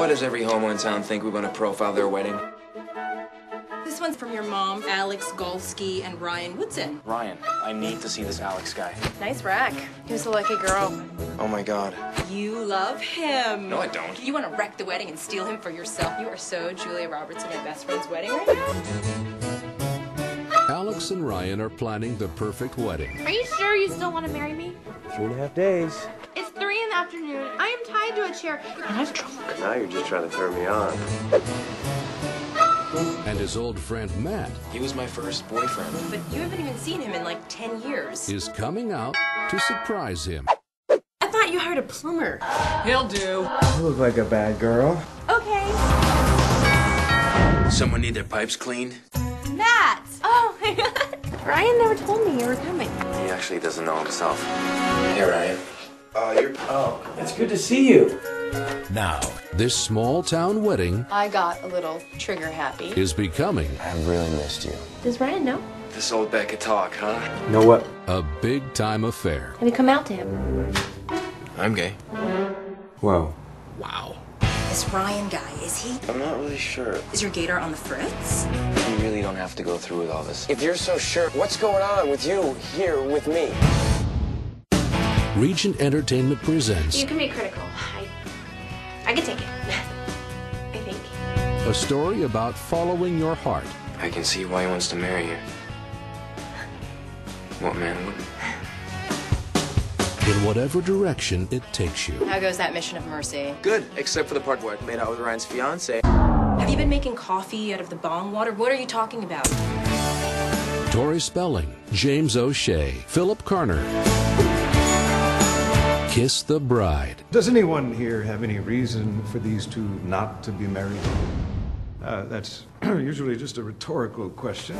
Why does every homo in town think we're gonna profile their wedding? This one's from your mom, Alex Golsky and Ryan Woodson. Ryan, I need to see this Alex guy. Nice rack. Who's the lucky girl? Oh my god. You love him. No, I don't. You want to wreck the wedding and steal him for yourself. You are so Julia Roberts at my best friend's wedding right now. Alex and Ryan are planning the perfect wedding. Are you sure you still want to marry me? Two and a half days. Afternoon. I am tied to a chair. And I'm drunk. Now you're just trying to turn me on. And his old friend Matt He was my first boyfriend. But you haven't even seen him in like 10 years. is coming out to surprise him. I thought you hired a plumber. He'll do. You look like a bad girl. Okay. Someone need their pipes cleaned? Matt! Oh my god. Ryan never told me you were coming. He actually doesn't know himself. Hey, Ryan. Oh, you're. Oh, it's good to see you. Now, this small town wedding I got a little trigger happy. is becoming I've really missed you. Does Ryan know? This old Becca talk, huh? You know what? a big time affair. Have you come out to him? I'm gay. Whoa. Wow. This Ryan guy, is he? I'm not really sure. Is your gaydar on the fritz? You really don't have to go through with all this. If you're so sure, what's going on with you here with me? Regent Entertainment presents You can be critical. I, I can take it. I think. a story about following your heart I can see why he wants to marry you. What man wouldn't? in whatever direction it takes you. How goes that mission of mercy? Good, except for the part where I made out with Ryan's fiance. Have you been making coffee out of the bong water? What are you talking about? Tori Spelling, James O'Shea, Philipp Karner. Kiss the Bride. Does anyone here have any reason for these two not to be married? Uh, that's usually just a rhetorical question.